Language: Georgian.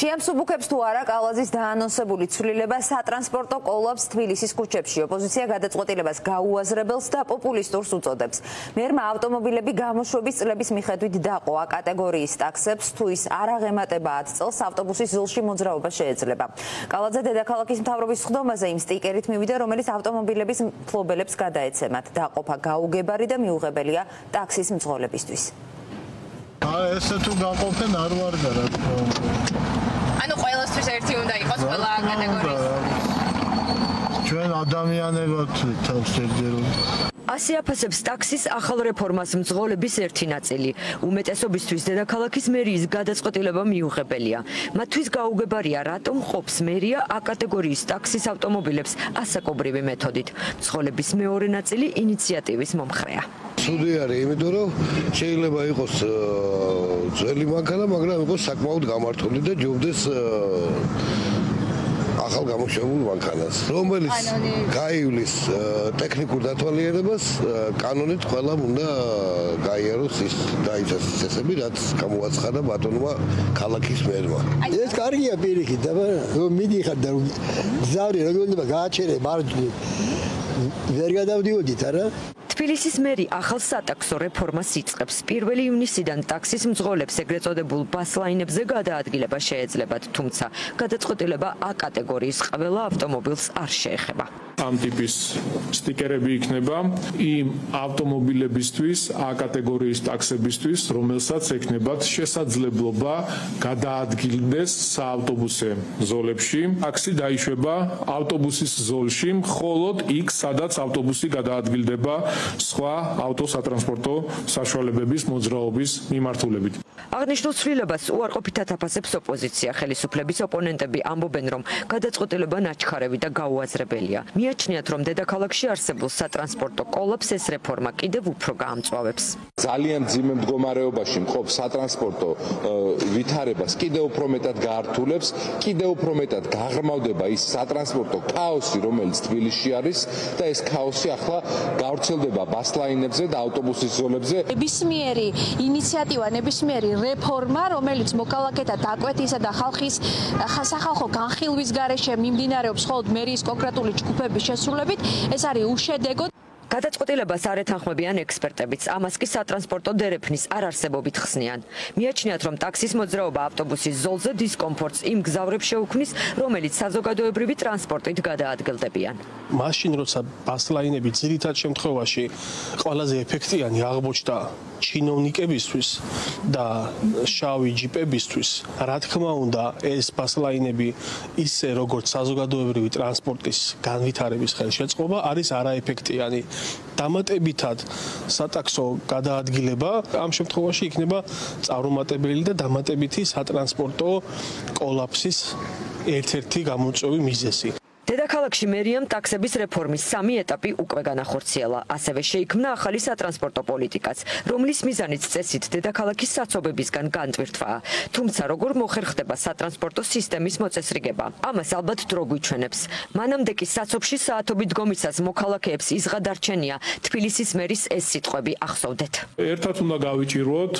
შეამსუბუქებს თუ არა კალაზის დაანონსებული ცვლილება სატრანსპორტო კოლაფს თბილისის ქუჩებში. ოპოზიცია გადაწყვეტილებას გაუაზრებელს და პოპულისტურს უწოდებს. მერმა ავტომობილები გამოშვების წლების მიხედვით დაყო ა კატეგორიის ტაქსებს, თუ ის არ აღემატება 10 წელს ავტობუსის ზოლში მოძრაობა შეეძლება. კალაძე დედაქალაქის მთავრობის ხდომაზე იმ სტიკერით მივიდა, რომელიც ავტომობილების მფლობელებს გადაეცემათ. დაყოფა გაუგებარი და მიუღებელია ტაქსის მძღოლებისთვის. აა ესე თუ გაყოფენ არ ვარ და რა თქმა უნდა. ანუ ყველასთვის ერთი უნდა იყოს ყველა კატეგორიის. ჩვენ ადამიანებად თავს ერთდერო. ასე აფასებს ტაქსის ახალ რეფორმას მძღოლების ერთი ნაწილი. უმეტესობისთვის დედაქალაქის მერიის გადაწყვეტილება მიუღებელია. მათთვის გაუგებარია, რატომ ყოფს მერია A კატეგორიის ტაქსის ავტომობილებს ასაკობრივი მეთოდით. მძღოლების მეორე ნაწილი ინიციატივის მომხრეა. ცუდი არის, იმიტომ რომ შეიძლება იყოს ძველი მანქანა, მაგრამ იყოს საკმაოდ გამართული და ჯობდეს ახალ გამოშვებულ მანქანას, რომელიც გაივლის ტექნიკურ დათვალიერებას, კანონით ყველა უნდა გაიაროს ის დაიცეს წესები, რაც გამოაცხადა ბატონმა ქალაქის მერმა. ეს კარგია პირიქით, და მიდიხარ და ზავრი როგორ უნდა გააჩერე მარჯვნი. ვერ გადავდიოდით არა? თბილისის მერი ახალ სატაქსო რეფორმას იწყებს. 1 ივნისიდან ტაქსის მძღოლებს ეგრეთ წოდებულ ბასლაინებზე გადაადგილება შეეძლებათ, თუმცა გადაწყვეტილება A კატეგორიის ყველა ავტომობილს არ შეეხება. ამ ტიპის სტიკერები იქნება იმ ავტომობილებისთვის A კატეგორიის ტაქსებისთვის, რომელსაც ექნებათ შესაძლებლობა გადაადგილდეს საავტობუსე ზოლებში. ტაქსი დაიშვება ავტობუსის ზოლში, მხოლოდ იქ, სადაც ავტობუსი გადაადგილდება სხვა ავტოსატრანსპორტო საშუალებების მოძრაობის მიმართულებით. აღნიშნულ ცვლილებას უარყოფითად აფასებს ოპოზიცია. ხელისუფლების ოპონენტები ამბობენ, რომ გადაწყვეტილება ნაჩქარევი და გაუაზრებელია. მიაჩნიათ, რომ დედაქალაქში არსებულ სატრანსპორტო კოლაფს ეს რეფორმა კიდევ უფრო გაამწვავებს. ძალიან ძიმე მდგომარეობაში მყოფ სატრანსპორტო ვითარებას კიდევ უფრო მეტად გაართულებს, კიდევ უფრო მეტად გაღრმავდება ის სატრანსპორტო ქაოსი, რომელიც თბილისში არის და ეს ქაოსი ახლა გავრცელდება ბასლაინებზე და ავტობუსის ზოლებზე. ნებისმიერი ინიციატივა, ნებისმიერი რეფორმა, რომელიც მოკალაკეთა დაკვეთისა და ხალხის სახალხო განხილვის გარეშე მიმდინარეობს მხოლოდ მერიის კონკრეტული ჯგუფების შესრულებით, ეს არის უშედეგო გადაწყვეტილებას არ ეთანხმებიან ექსპერტებიც. ამას კი სატრანსპორტო დერეფნის არარსებობით ხსნიან. მიაჩნიათ, რომ ტაქსის მოძრაობა ავტობუსის ზოლზე დისკომფორტს იმ გზავრებს შეუქმნის, რომელიც საზოგადოებრივი ტრანსპორტით გადაადგილდებიან. მაშინ როცა ბასლაინები ძირითად შემთხვევაში ყველაზე ეფექტიანი აღმოჩნდა ჩინოვნიკებისთვის და შავი ჯიპებისთვის, რა თქმა უნდა, ეს ბასლაინები ისე როგორც საზოგადოებრივი ტრანსპორტის განვითარების ხელშეწყობა არის არაეფექტიანი. დამატებითად სატაქსო გადაადგილება ამ შემთხვევაში იქნება წარუმატებელი და დამატებითი სატრანსპორტო კოლაფსის ერთ-ერთი გამოწვევი მიზეზი. დედაქალაქში მერიამ ტაქსების რეფორმის სამი ეტაპი უკვე განახორციელა. ასევე შეიქმნა ახალი სატრანსპორტო პოლიტიკაც, რომლის მიზანიც წესით დედაქალაქის საცობებისგან განტვირთვაა. თუმცა როგორ მოხერხდება სატრანსპორტო სისტემის მოწესრიგება? ამას ალბათ დრო გვიჩვენებს. მანამდე კი საცობში საათობით გომისას მოქალაქეებს იზღადარჩენია თბილისის მერის ეს სიტყვები ახსოვდეთ. ერთად უნდა გავიჭიროთ